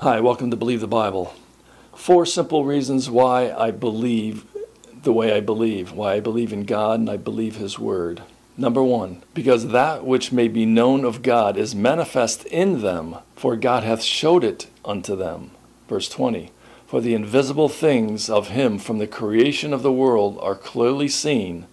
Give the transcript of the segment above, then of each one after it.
Hi, welcome to Believe the Bible. Four simple reasons why I believe the way I believe, why I believe in God and I believe His Word. Number one, because that which may be known of God is manifest in them, for God hath showed it unto them. Verse 20, for the invisible things of Him from the creation of the world are clearly seen,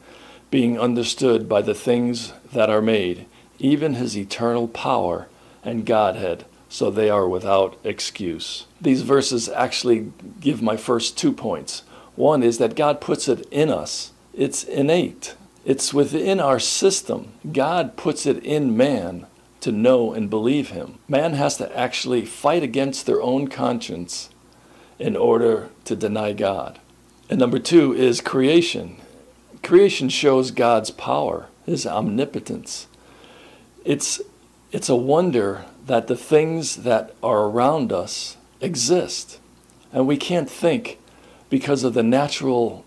being understood by the things that are made, even His eternal power and Godhead so they are without excuse. These verses actually give my first two points. One is that God puts it in us, it's innate, it's within our system. God puts it in man to know and believe Him. Man has to actually fight against their own conscience in order to deny God. And number two is creation. Creation shows God's power, His omnipotence. It's, it's a wonder that the things that are around us exist. And we can't think because of the natural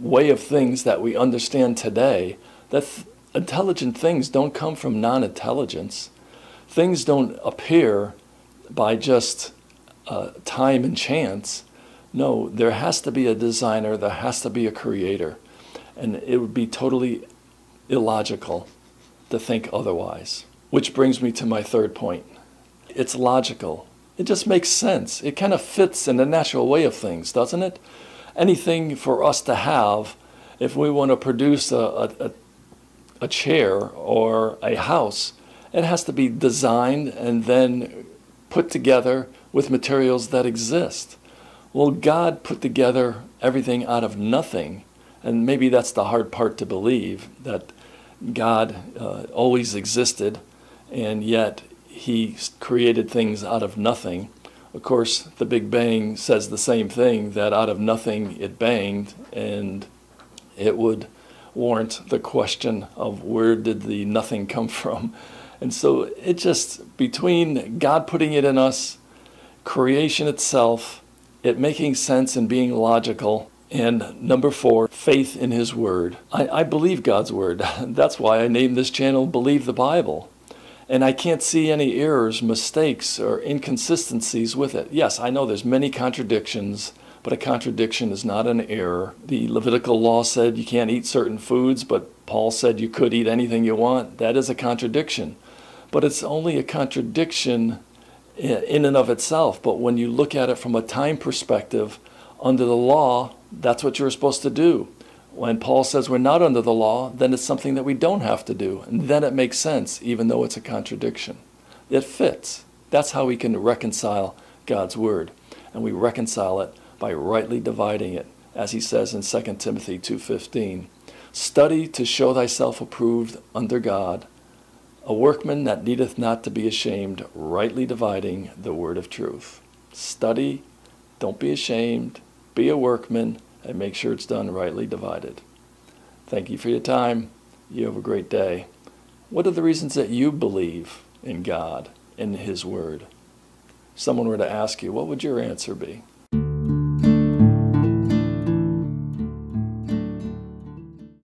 way of things that we understand today that th- intelligent things don't come from non intelligence. Things don't appear by just uh, time and chance. No, there has to be a designer, there has to be a creator. And it would be totally illogical to think otherwise. Which brings me to my third point. It's logical. It just makes sense. It kind of fits in the natural way of things, doesn't it? Anything for us to have, if we want to produce a, a, a chair or a house, it has to be designed and then put together with materials that exist. Well, God put together everything out of nothing, and maybe that's the hard part to believe that God uh, always existed and yet he created things out of nothing. Of course, the Big Bang says the same thing that out of nothing it banged, and it would warrant the question of where did the nothing come from. And so it just, between God putting it in us, creation itself, it making sense and being logical, and number four, faith in His Word. I, I believe God's Word. That's why I named this channel Believe the Bible and I can't see any errors, mistakes, or inconsistencies with it. Yes, I know there's many contradictions, but a contradiction is not an error. The Levitical law said you can't eat certain foods, but Paul said you could eat anything you want. That is a contradiction. But it's only a contradiction in and of itself. But when you look at it from a time perspective, under the law, that's what you're supposed to do. When Paul says we're not under the law, then it's something that we don't have to do. And then it makes sense, even though it's a contradiction. It fits. That's how we can reconcile God's word. And we reconcile it by rightly dividing it, as he says in 2 Timothy 2:15. Study to show thyself approved under God, a workman that needeth not to be ashamed, rightly dividing the word of truth. Study, don't be ashamed, be a workman and make sure it's done rightly divided. Thank you for your time. You have a great day. What are the reasons that you believe in God, in His Word? If someone were to ask you, what would your answer be?